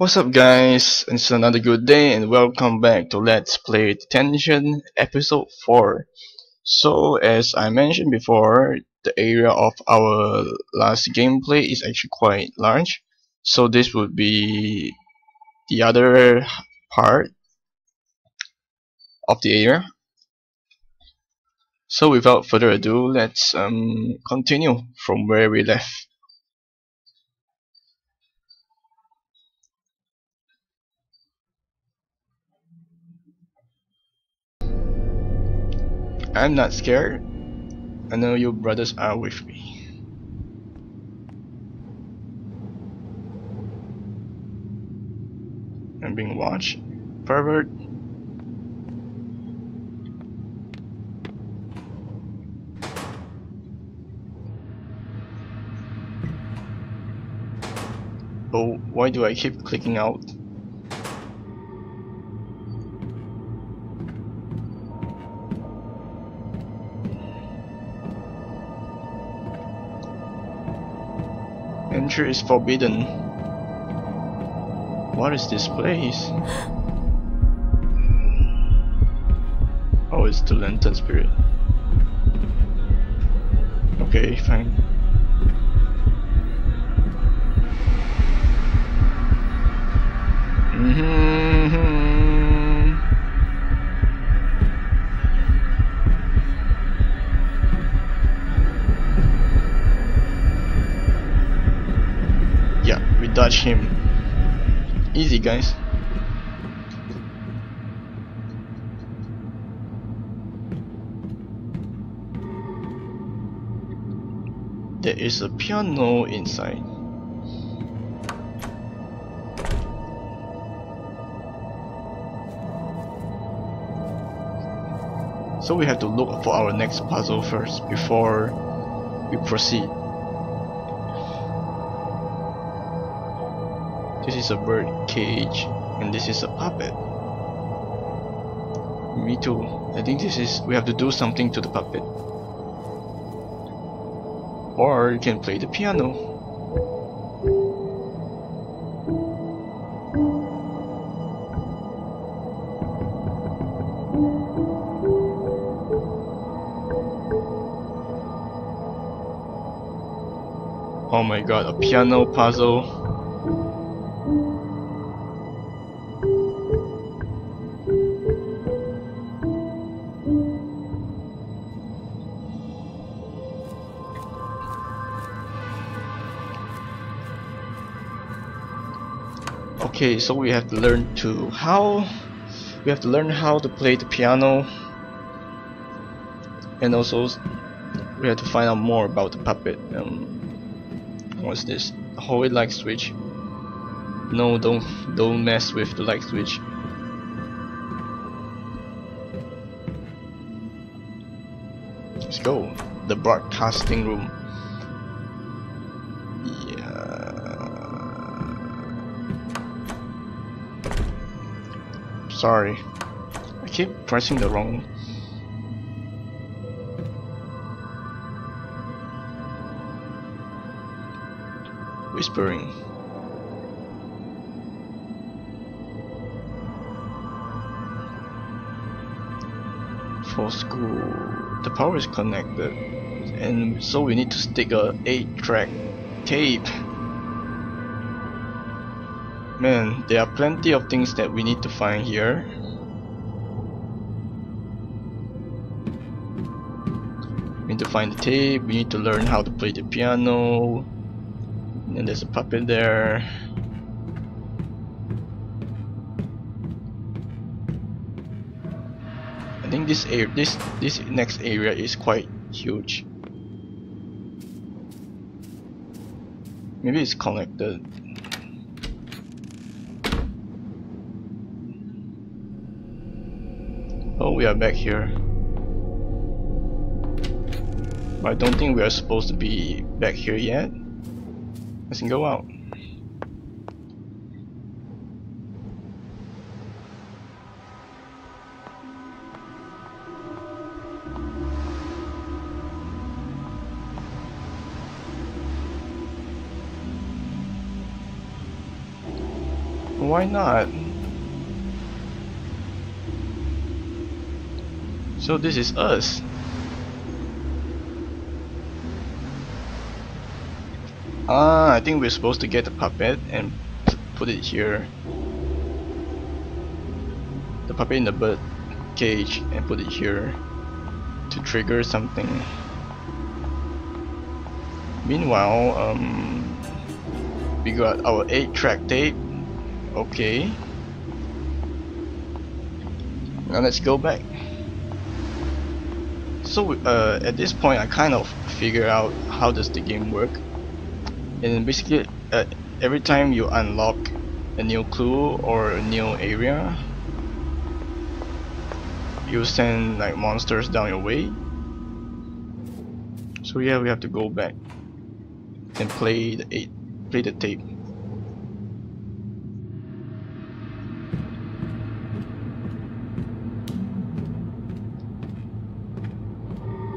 What's up guys, it's another good day and welcome back to Let's Play Detention episode 4. So as I mentioned before, the area of our last gameplay is actually quite large. So this would be the other part of the area. So without further ado, let's um, continue from where we left. I'm not scared. I know your brothers are with me. I'm being watched. Pervert. Oh, why do I keep clicking out? Entry is forbidden. What is this place? Oh, it's the lantern spirit. Okay, fine. Mm -hmm. Yeah, we dodge him. Easy, guys. There is a piano inside. So we have to look for our next puzzle first before we proceed. This is a bird cage and this is a puppet. Me too. I think this is we have to do something to the puppet. Or you can play the piano. Oh my god, a piano puzzle. Okay, so we have to learn to how we have to learn how to play the piano and also we have to find out more about the puppet. Um, what's this? Hallway light switch. No, don't don't mess with the light switch. Let's go. The broadcasting room. Sorry. I keep pressing the wrong whispering. For school, the power is connected, and so we need to stick a 8-track tape. Man, there are plenty of things that we need to find here. We need to find the tape, we need to learn how to play the piano, and there's a puppet there. I think this area, this this next area is quite huge. Maybe it's connected. Oh, we are back here. But I don't think we are supposed to be back here yet. Let's go out. why not? So this is us. Ah, I think we're supposed to get the puppet and put it here. The puppet in the bird cage and put it here to trigger something. Meanwhile, um, we got our 8 track tape. Okay. Now let's go back. So uh, at this point I kind of figure out how does the game work. And basically uh, every time you unlock a new clue or a new area you send like monsters down your way. So yeah we have to go back and play the eight play the tape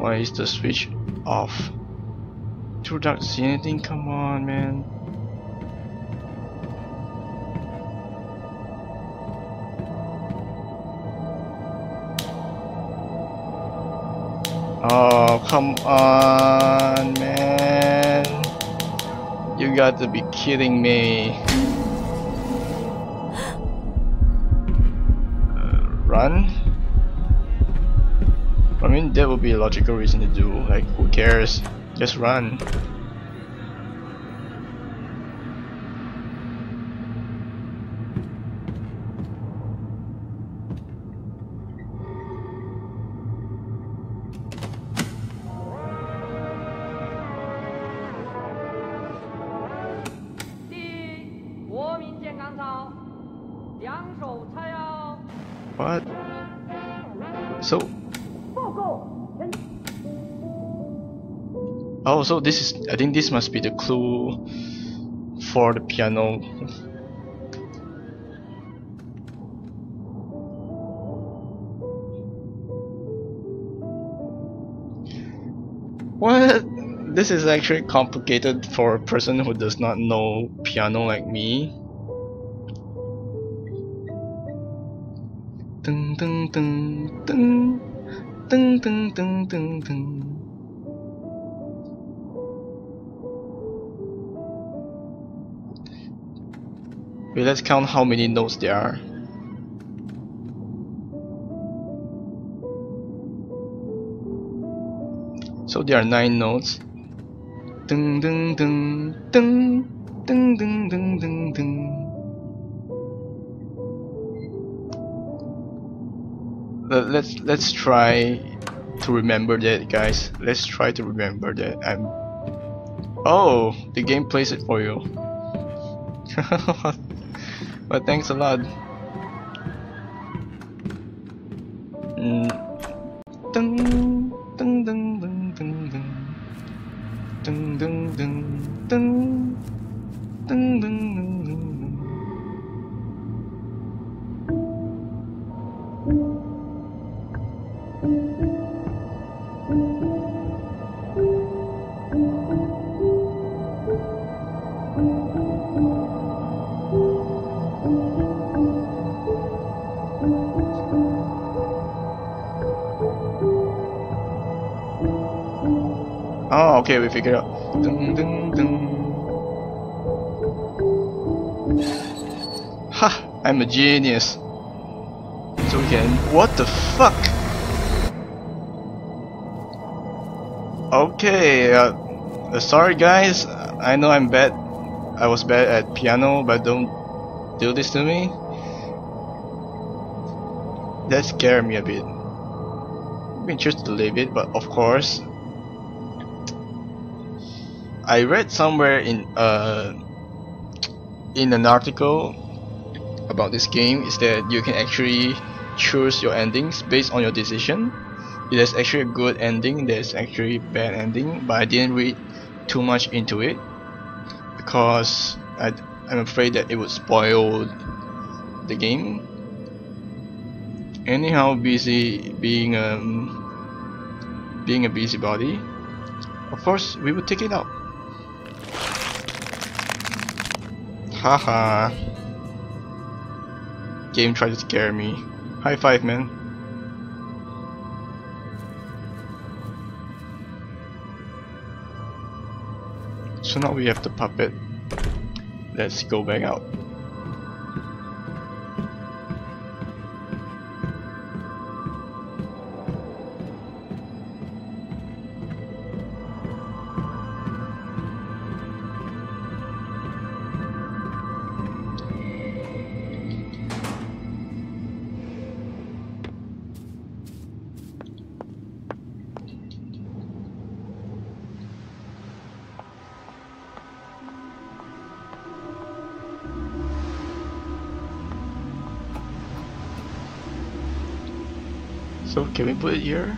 why is the switch off Too dark to see anything come on man Oh, come on, man. You got to be kidding me. Uh, run? I mean, that would be a logical reason to do. Like, who cares? Just run. Oh, so this is. I think this must be the clue for the piano. What? This is actually complicated for a person who does not know piano like me. Dun dun dun dun dun dun dun dun dun. Wait, let's count how many notes there are. So there are nine notes. Dun dun dun dun dun dun dun dun dun. Let's let's try to remember that, guys. Let's try to remember that. I'm. Oh, the game plays it for you. but thanks a lot. Mm. We figured out. Dun, dun, dun. Ha! I'm a genius. So we can. What the fuck? Okay, uh, uh, sorry guys. I know I'm bad. I was bad at piano, but don't do this to me. That scared me a bit. You can choose to leave it, but of course, I read somewhere in uh in an article about this game is that you can actually choose your endings based on your decision. There's actually a good ending, there's actually bad ending, but I didn't read too much into it because I, I'm afraid that it would spoil the game. Anyhow, busy being um being a busybody, of course we will take it out. Haha. game tried to scare me. High five, man. So now we have the puppet. Let's go back out. So can we put it here?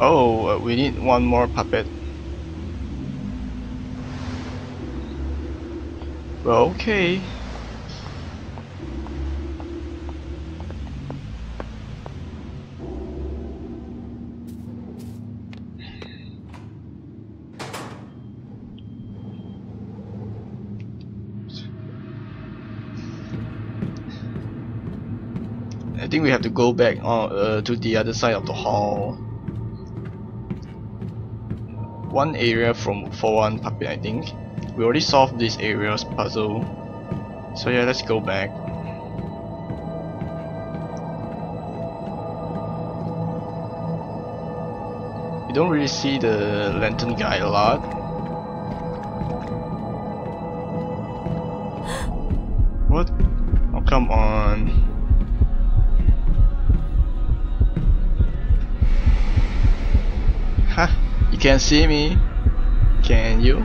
Oh, uh, we need one more puppet. Well, okay. Go back on uh, to the other side of the hall. One area from for one puppet, I think. We already solved this area's puzzle. So yeah, let's go back. You don't really see the lantern guy a lot. What? Oh come on. You can't see me? Can you?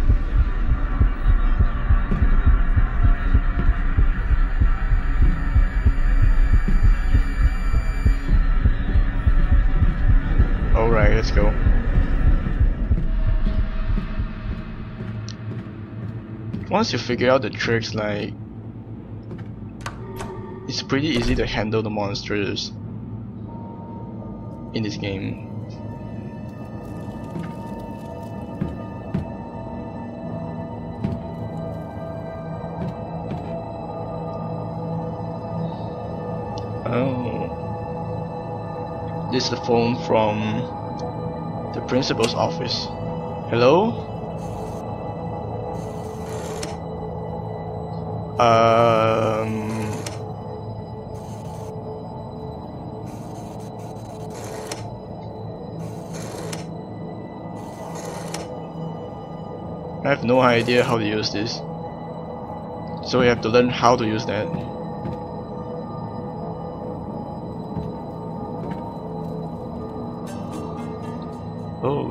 Alright, let's go. Once you figure out the tricks, like it's pretty easy to handle the monsters in this game. This is the phone from the principal's office. Hello? Um. I have no idea how to use this. So we have to learn how to use that.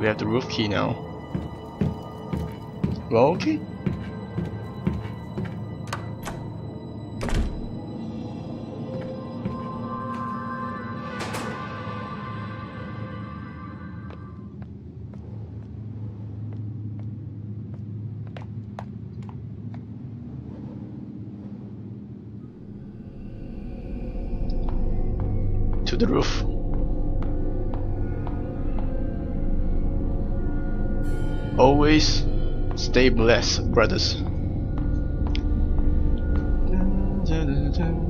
We have the roof key now. Well, okay. To the roof. Always stay blessed, brothers. So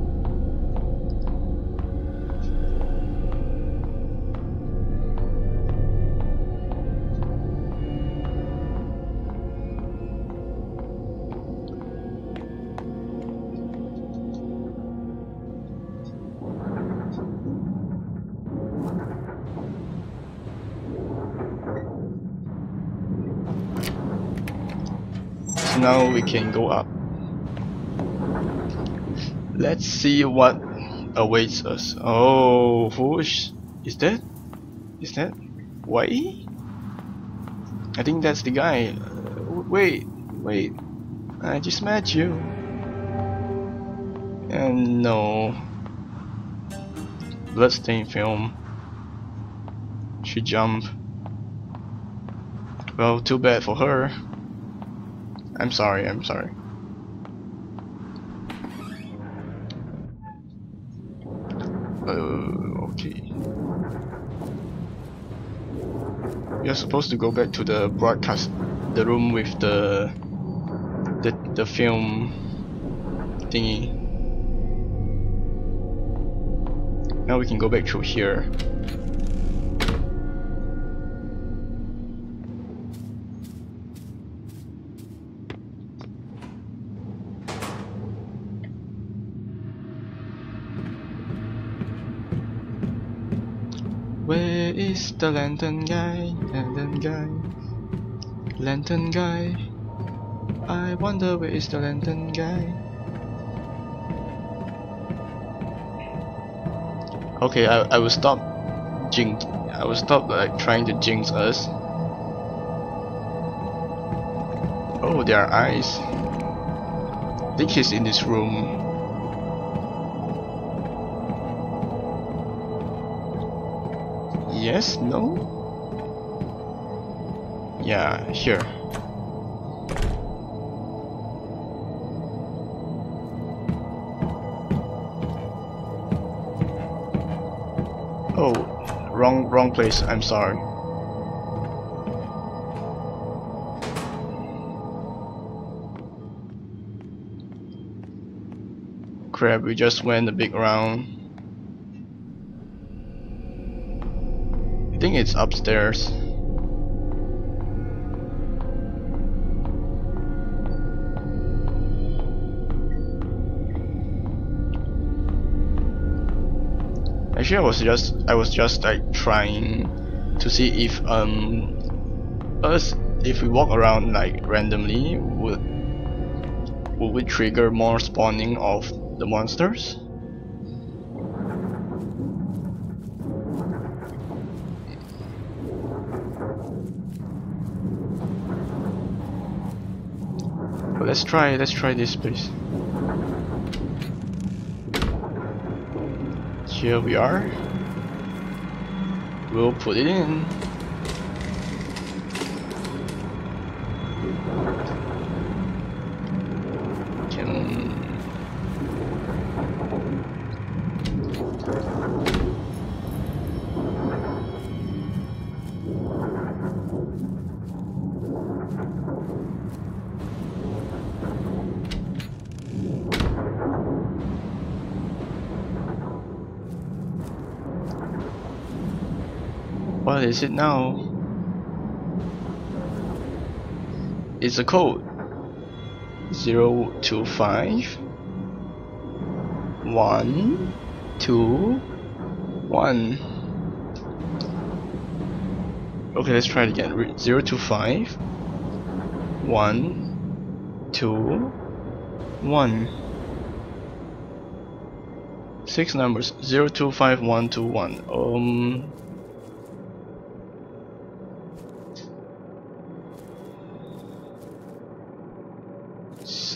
now we can go up. Let's see what awaits us. Oh, who is, that? Is that Wei? I think that's the guy. Uh, wait, wait. I just met you. And no. Bloodstain film. She jumped. Well, too bad for her. I'm sorry, I'm sorry. Uh, okay. You're supposed to go back to the broadcast, the room with the the the film thingy. Now we can go back through here. Where is the lantern guy? Lantern guy. Lantern guy. I wonder where is the lantern guy? Okay, I, I will stop jinx I will stop like trying to jinx us. Oh, there are eyes. I think he's in this room. Yes? No? Yeah, here. Oh, wrong wrong place. I'm sorry. Crap, we just went a big round. Think it's upstairs. Actually, I was just I was just like trying to see if um us if we walk around like randomly would would we trigger more spawning of the monsters? Let's try let's try this please here we are. We'll put it in is it now? It's a code. 025 1 2 1 Okay, let's try it again. 025 1 2 1 Six numbers 025121 um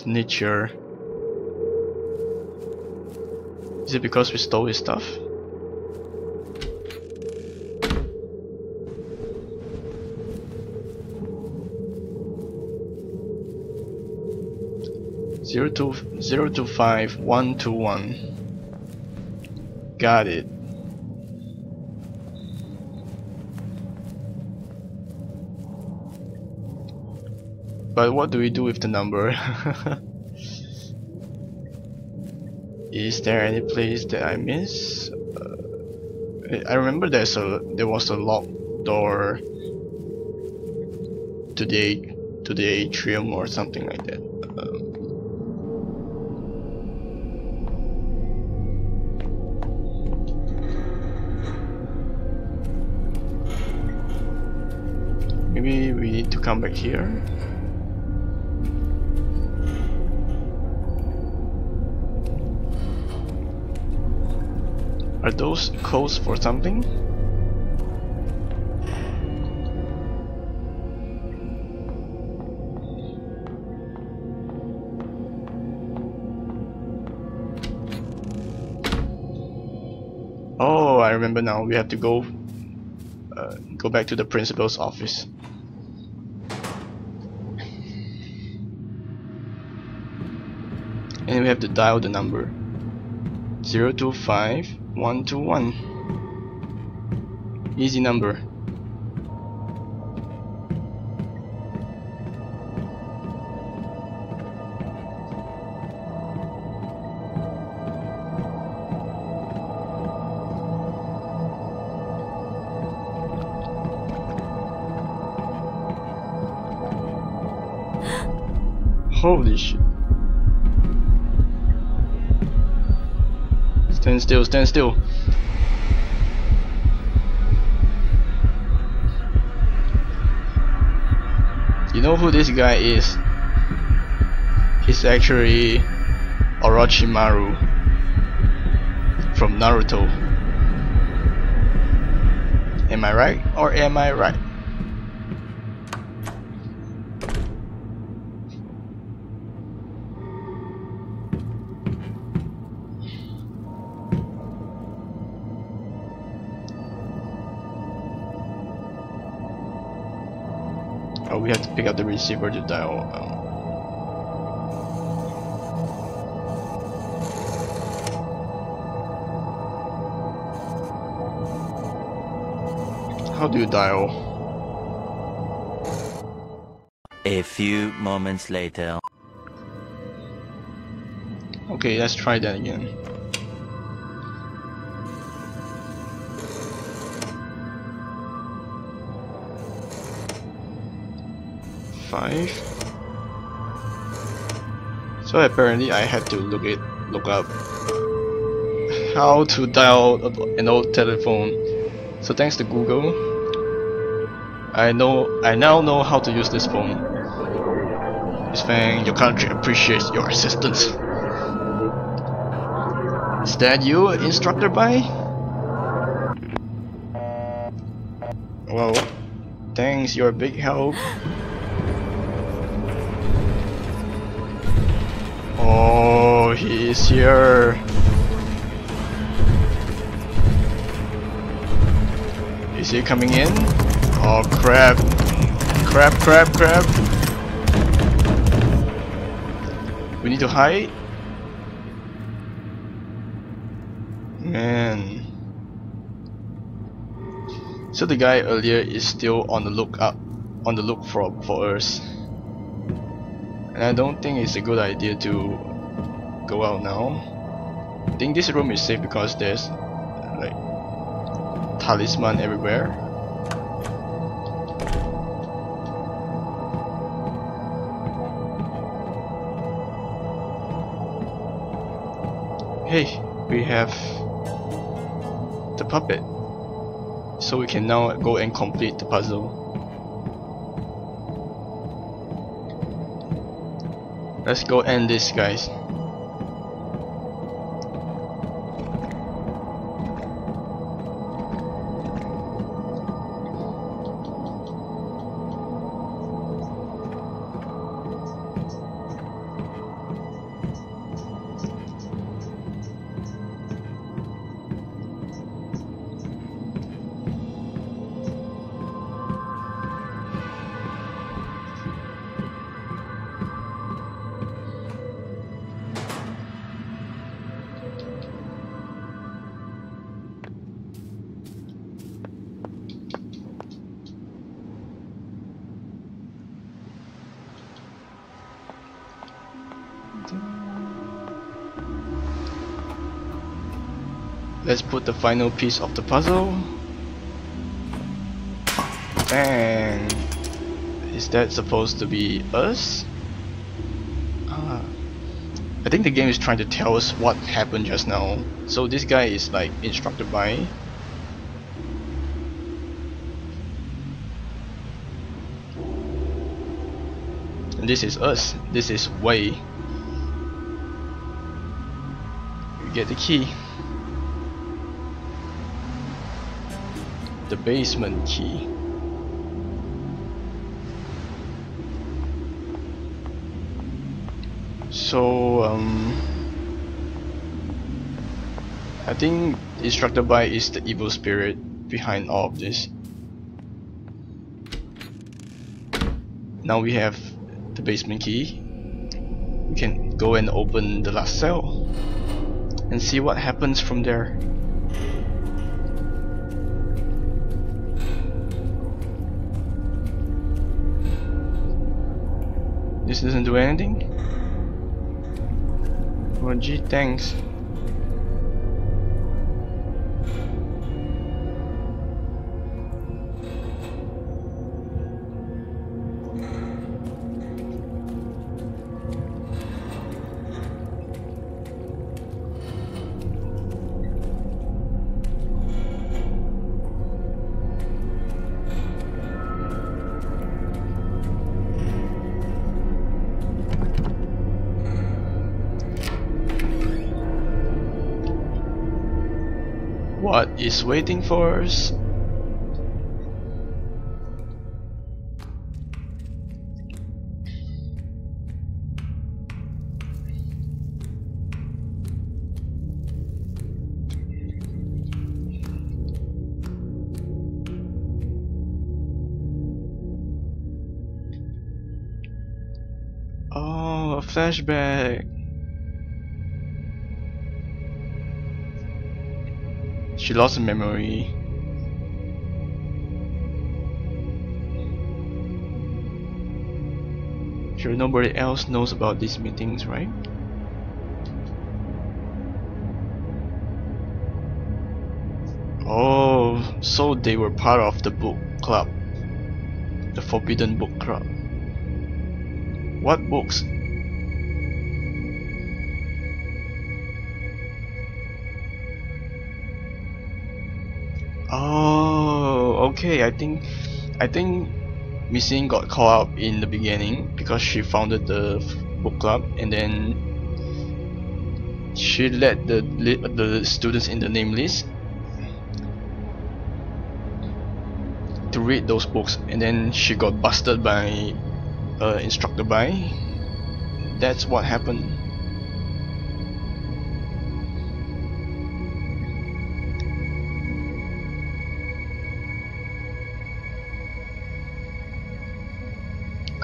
Snitcher. Is it because we stole his stuff? Zero two zero two five one two one. Got it. But what do we do with the number? Is there any place that I miss? Uh, I remember there's a there was a locked door to the to the atrium or something like that. Um, maybe we need to come back here. Are those codes for something? Oh, I remember now. We have to go uh, go back to the principal's office. And we have to dial the number 025 one to one. Easy number. Stand still. You know who this guy is? He's actually Orochimaru from Naruto. Am I right or am I right? We have to pick up the receiver to dial. Um, how do you dial? A few moments later. Okay, let's try that again. Five. So apparently I had to look it look up how to dial an old telephone. So thanks to Google, I know I now know how to use this phone. Miss Fang, your country appreciates your assistance. Is that you, Instructor Bai? Well, thanks, you're a big help. Oh, he is here. Is he coming in? Oh crap. Crap, crap, crap. We need to hide? Man. So the guy earlier is still on the lookout on the look for for us. And I don't think it's a good idea to go out now. I think this room is safe because there's like talisman everywhere. Hey, we have the puppet. So we can now go and complete the puzzle. Let's go end this guys. Let's put the final piece of the puzzle. And is that supposed to be us? Ah. I think the game is trying to tell us what happened just now. So this guy is like instructor Bai and this is us. This is Wei. We get the key. The basement key. So um, I think Instructor Bai is the evil spirit behind all of this. Now we have the basement key. We can go and open the last cell and see what happens from there. This doesn't do anything? Well, gee, thanks. What is waiting for us? Oh, a flashback. She lost her memory. Sure, nobody else knows about these meetings, right? Oh, so they were part of the book club. The Forbidden Book Club. What books? Oh, okay. I think, I think Miss Yin got called up in the beginning because she founded the book club, and then she let the the students in the name list to read those books, and then she got busted by uh, instructor Bai. That's what happened.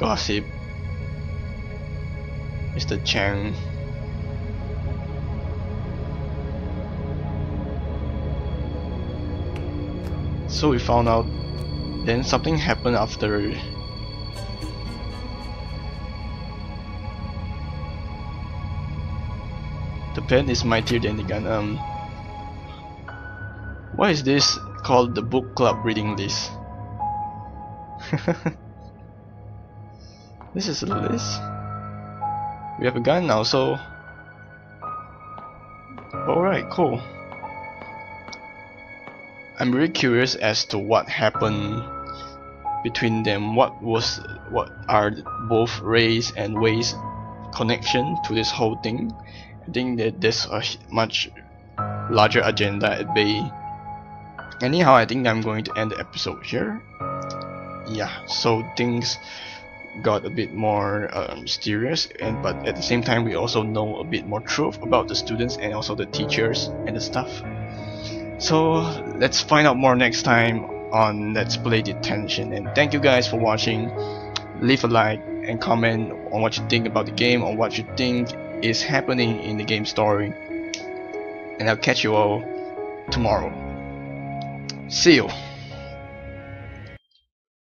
Gossip. Mr. Chang. So we found out then something happened after The pen is mightier than the gun. Um, why is this called the book club reading list? this is Liz. We have a gun now, so alright, cool. I'm really curious as to what happened between them. What was what are both Ray's and Wei's connection to this whole thing? I think that there's a much larger agenda at bay. Anyhow, I think I'm going to end the episode here. Yeah, so things got a bit more uh, mysterious, and but at the same time, we also know a bit more truth about the students and also the teachers and the stuff. So let's find out more next time on Let's Play Detention. And thank you guys for watching. Leave a like and comment on what you think about the game, or what you think is happening in the game story. And I'll catch you all tomorrow. See you.